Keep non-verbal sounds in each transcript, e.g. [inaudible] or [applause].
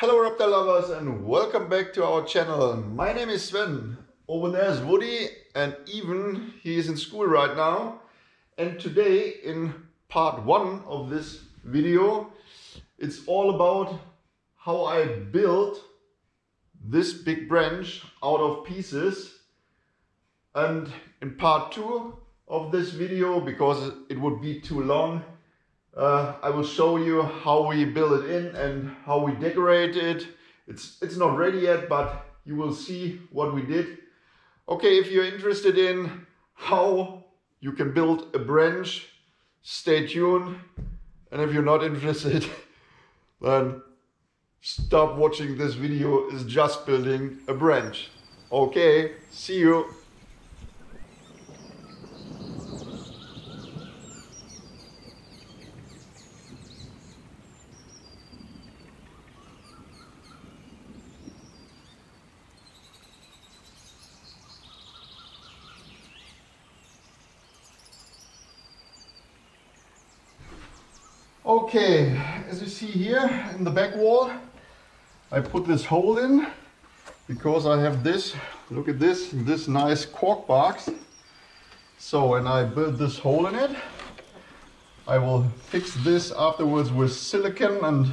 Hello reptile lovers and welcome back to our channel. My name is Sven. Over there is Woody and even he is in school right now. And today in part one of this video, it's all about how I built this big branch out of pieces. And in part two of this video, because it would be too long, uh, I will show you how we build it in and how we decorate it. It's, it's not ready yet, but you will see what we did. Okay, if you're interested in how you can build a branch, stay tuned. And if you're not interested, [laughs] then stop watching this video. It's just building a branch. Okay, see you. Okay, as you see here in the back wall, I put this hole in because I have this, look at this, this nice cork box. So when I build this hole in it, I will fix this afterwards with silicone and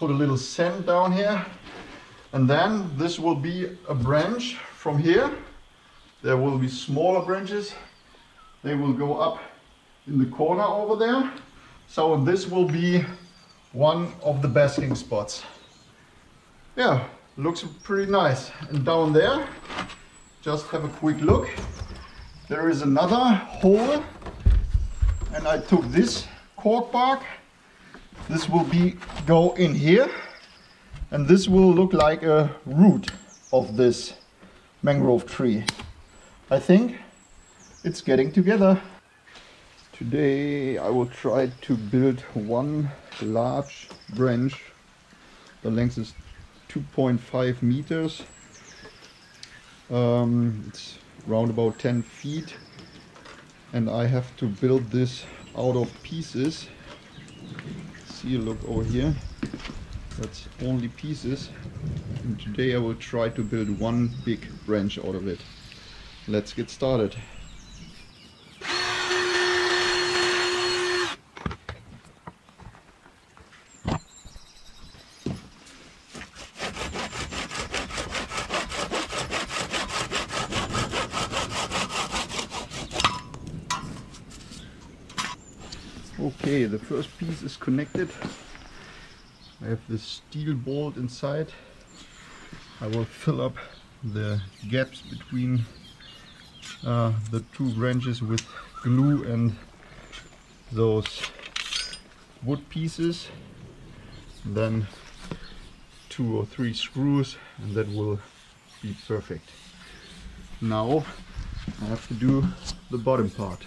put a little sand down here. And then this will be a branch from here. There will be smaller branches. They will go up in the corner over there so this will be one of the basking spots. Yeah, looks pretty nice. And down there, just have a quick look. There is another hole and I took this cork bark. This will be go in here and this will look like a root of this mangrove tree. I think it's getting together. Today I will try to build one large branch. The length is 2.5 meters. Um, it's around about 10 feet and I have to build this out of pieces. See, a look over here. That's only pieces. And today I will try to build one big branch out of it. Let's get started. Okay, the first piece is connected. I have this steel bolt inside. I will fill up the gaps between uh, the two branches with glue and those wood pieces. Then two or three screws and that will be perfect. Now I have to do the bottom part.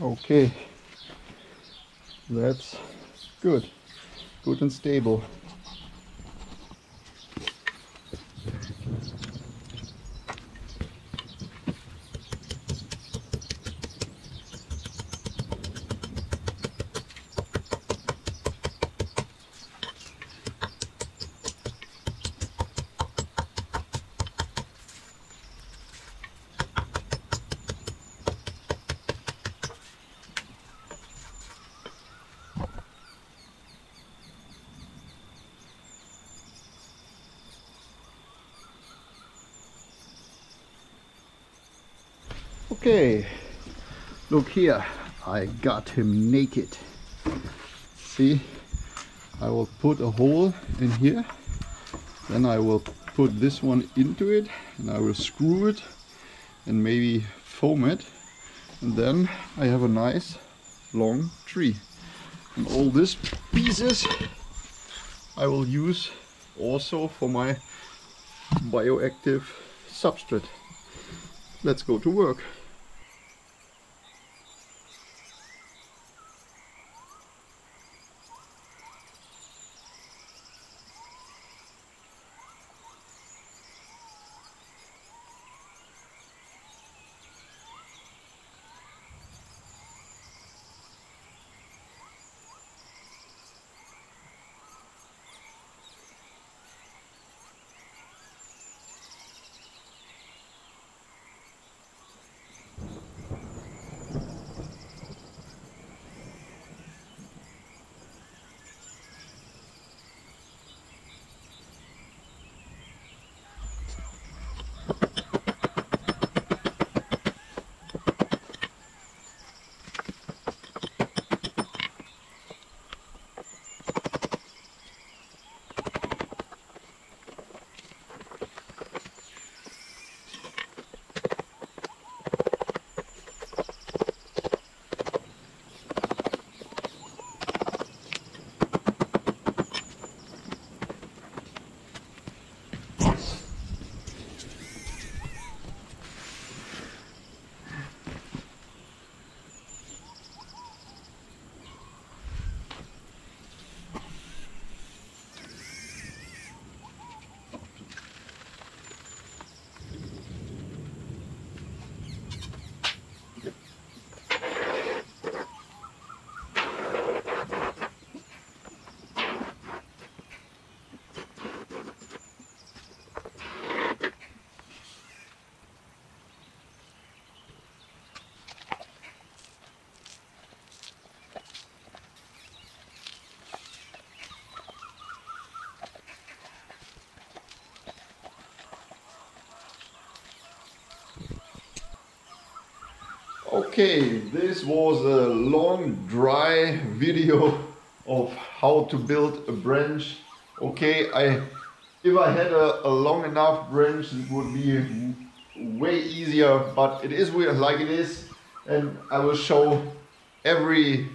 Okay, that's good, good and stable. Okay, look here, I got him naked. See, I will put a hole in here, then I will put this one into it and I will screw it and maybe foam it and then I have a nice long tree. And all these pieces I will use also for my bioactive substrate. Let's go to work. Okay, this was a long dry video of how to build a branch. Okay, I if I had a, a long enough branch it would be way easier, but it is weird like it is and I will show every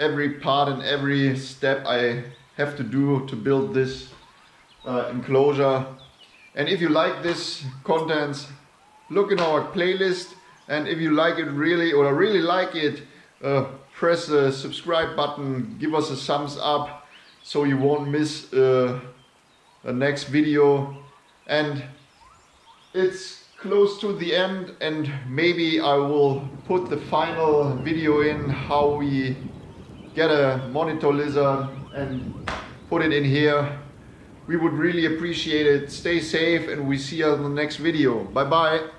every part and every step I have to do to build this uh, enclosure. And if you like this contents, look in our playlist and if you like it really or really like it, uh, press the subscribe button, give us a thumbs up so you won't miss uh, the next video. And it's close to the end and maybe I will put the final video in how we get a monitor lizard and put it in here. We would really appreciate it. Stay safe and we see you in the next video. Bye bye.